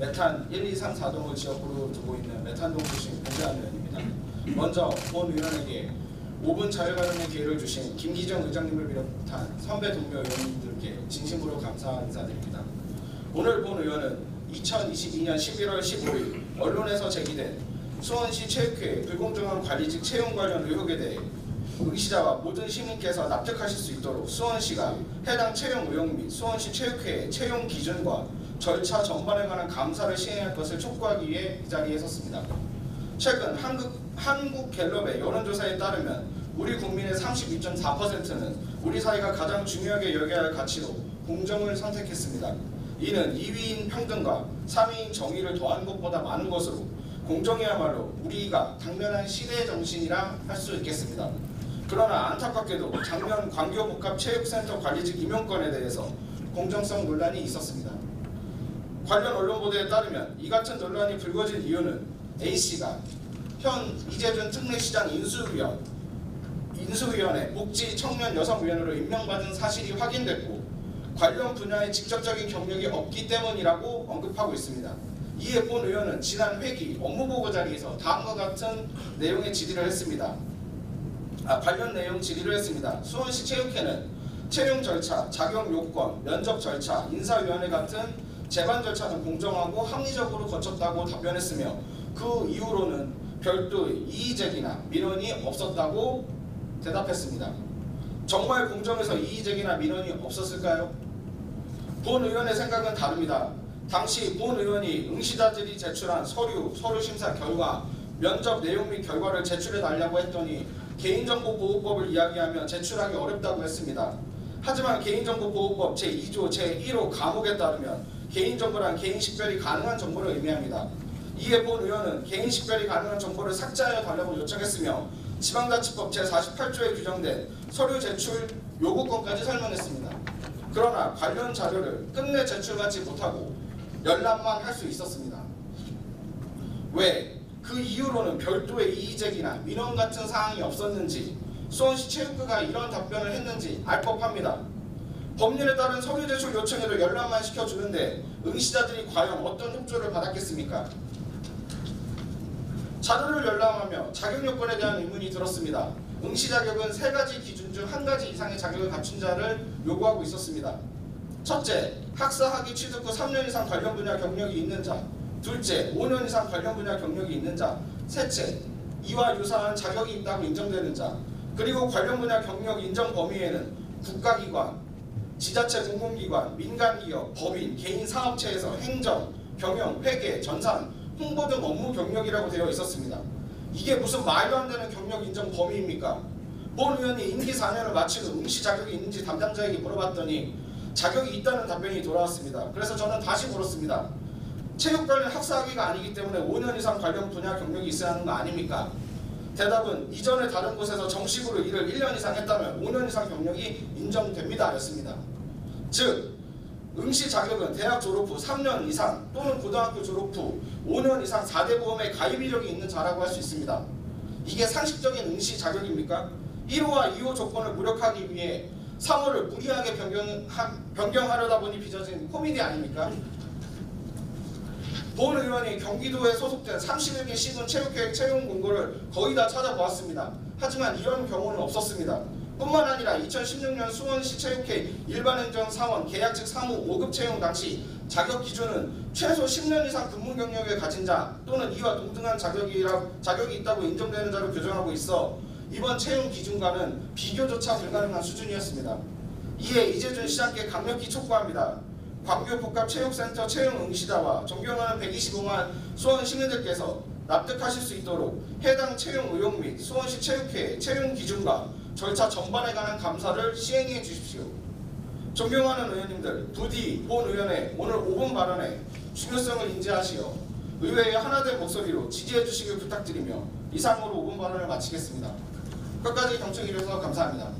메탄 1, 2, 3, 4동을 지역구로 두고 있는 메탄동 출신 공대한 의원입니다. 먼저 본 의원에게 5분 자유발언의 기회를 주신 김기정 의장님을 비롯한 선배 동료 의원님들께 진심으로 감사 인사드립니다. 오늘 본 의원은 2022년 11월 15일 언론에서 제기된 수원시 체육회 불공정한 관리직 채용 관련 의혹에 대해 의시자와 모든 시민께서 납득하실 수 있도록 수원시가 해당 채용 의혹 및 수원시 체육회의 채용 기준과 절차 전반에 관한 감사를 시행할 것을 촉구하기 위해 이 자리에 섰습니다. 최근 한국, 한국 갤럽의 여론조사에 따르면 우리 국민의 32.4%는 우리 사회가 가장 중요하게 여겨야 할 가치로 공정을 선택했습니다. 이는 2위인 평등과 3위인 정의를 더한 것보다 많은 것으로 공정이야말로 우리가 당면한 시대의 정신이라 할 수 있겠습니다. 그러나 안타깝게도 작년 광교복합체육센터 관리직 임용권에 대해서 공정성 논란이 있었습니다. 관련 언론 보도에 따르면 이 같은 논란이 불거진 이유는 A씨가 현 이재준 특례시장 인수위원 인수위원회 복지 청년 여성위원으로 임명받은 사실이 확인됐고 관련 분야에 직접적인 경력이 없기 때문이라고 언급하고 있습니다. 이에 본 의원은 지난 회기 업무보고 자리에서 다음과 같은 내용의 질의를 했습니다. 아, 관련 내용 질의를 했습니다. 수원시 체육회는 채용 절차, 자격 요건, 면접 절차, 인사위원회 같은 재반 절차는 공정하고 합리적으로 거쳤다고 답변했으며 그 이후로는 별도의 이의 제기나 민원이 없었다고 대답했습니다. 정말 공정에서 이의 제기나 민원이 없었을까요? 본 의원의 생각은 다릅니다. 당시 본 의원이 응시자들이 제출한 서류, 서류 심사 결과, 면접 내용 및 결과를 제출해 달라고 했더니 개인정보보호법을 이야기하며 제출하기 어렵다고 했습니다. 하지만 개인정보보호법 제2조 제1호 과목에 따르면 개인정보란 개인식별이 가능한 정보를 의미합니다. 이에 본 의원은 개인식별이 가능한 정보를 삭제하여 달라고 요청했으며 지방자치법 제48조에 규정된 서류 제출 요구권까지 설명했습니다. 그러나 관련 자료를 끝내 제출받지 못하고 열람만 할 수 있었습니다. 왜? 그 이후로는 별도의 이의제기나 민원 같은 사항이 없었는지 수원시 체육부가 이런 답변을 했는지 알 법합니다. 법률에 따른 서류 제출 요청에도 열람만 시켜주는데 응시자들이 과연 어떤 협조를 받았겠습니까? 자료를 열람하며 자격 요건에 대한 의문이 들었습니다. 응시 자격은 세 가지 기준 중 한 가지 이상의 자격을 갖춘 자를 요구하고 있었습니다. 첫째, 학사 학위 취득 후 3년 이상 관련 분야 경력이 있는 자. 둘째, 5년 이상 관련 분야 경력이 있는 자. 셋째, 이와 유사한 자격이 있다고 인정되는 자. 그리고 관련 분야 경력 인정 범위에는 국가기관, 지자체 공공기관, 민간기업, 법인, 개인 사업체에서 행정, 경영, 회계, 전산, 홍보 등 업무 경력이라고 되어 있었습니다. 이게 무슨 말도 안 되는 경력 인정 범위입니까? 본 의원이 임기 4년을 마치고 응시 자격이 있는지 담당자에게 물어봤더니 자격이 있다는 답변이 돌아왔습니다. 그래서 저는 다시 물었습니다. 체육 관련 학사학위가 아니기 때문에 5년 이상 관련 분야 경력이 있어야 하는 거 아닙니까? 대답은 이전에 다른 곳에서 정식으로 일을 1년 이상 했다면 5년 이상 경력이 인정됩니다. 였습니다. 즉 응시 자격은 대학 졸업 후 3년 이상 또는 고등학교 졸업 후 5년 이상 4대 보험에 가입 이력이 있는 자라고 할 수 있습니다. 이게 상식적인 응시 자격입니까? 1호와 2호 조건을 무력하기 위해 3호를 무리하게 변경하, 변경하려다 보니 빚어진 코미디 아닙니까? 본 의원이 경기도에 소속된 31개 시군 체육계획 채용 공고를 거의 다 찾아보았습니다. 하지만 이런 경우는 없었습니다. 뿐만 아니라 2016년 수원시 체육회 일반행정 사원 계약직 사무 5급 채용 당시 자격 기준은 최소 10년 이상 근무 경력을 가진 자 또는 이와 동등한 자격이라, 자격이 있다고 인정되는 자로 규정하고 있어 이번 채용 기준과는 비교조차 불가능한 수준이었습니다. 이에 이재준 시장께 강력히 촉구합니다. 광교복합체육센터 채용 응시자와 존경하는 125만 수원 시민들께서 납득하실 수 있도록 해당 채용 의혹 및 수원시 체육회 채용 기준과 절차 전반에 관한 감사를 시행해 주십시오. 존경하는 의원님들, 부디 본 의원의 오늘 5분 발언에 중요성을 인지하시어 의회의 하나된 목소리로 지지해 주시길 부탁드리며 이상으로 5분 발언을 마치겠습니다. 끝까지 경청해 주셔서 감사합니다.